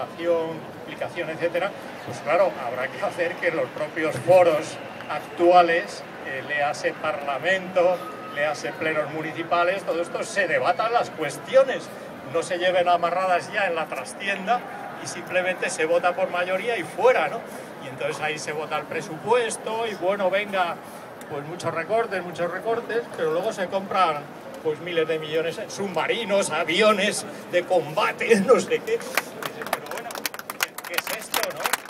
participación, implicación, etcétera, pues claro, habrá que hacer que los propios foros actuales, eh, léase Parlamento, léase plenos municipales, todo esto se debatan las cuestiones, no se lleven amarradas ya en la trastienda y simplemente se vota por mayoría y fuera, ¿no? Y entonces ahí se vota el presupuesto y bueno, venga, pues muchos recortes, muchos recortes, pero luego se compran pues miles de millones en submarinos, aviones de combate, no sé qué. Pero bueno, ¿qué, es esto, no?